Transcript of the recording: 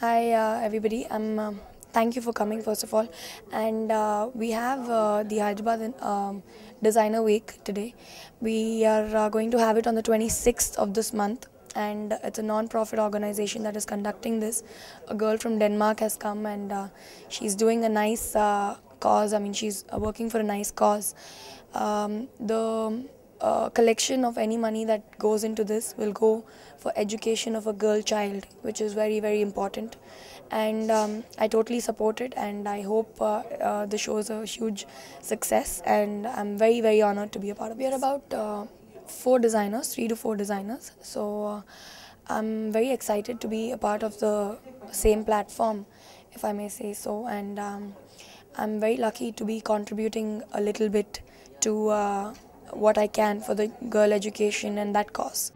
Hi, uh, everybody. I'm. um thank you for coming, first of all. And uh, we have uh, the Hyderabad um, Designer Week today. We are uh, going to have it on the 26th of this month. And it's a non-profit organization that is conducting this. A girl from Denmark has come and uh, she's doing a nice uh, cause. I mean, she's uh, working for a nice cause. Um, the uh, collection of any money that goes into this will go for education of a girl child, which is very very important. And um, I totally support it, and I hope uh, uh, the show is a huge success. And I'm very very honored to be a part of. it. We are about uh, four designers, three to four designers. So uh, I'm very excited to be a part of the same platform, if I may say so. And um, I'm very lucky to be contributing a little bit to uh, what I can for the girl education and that cause.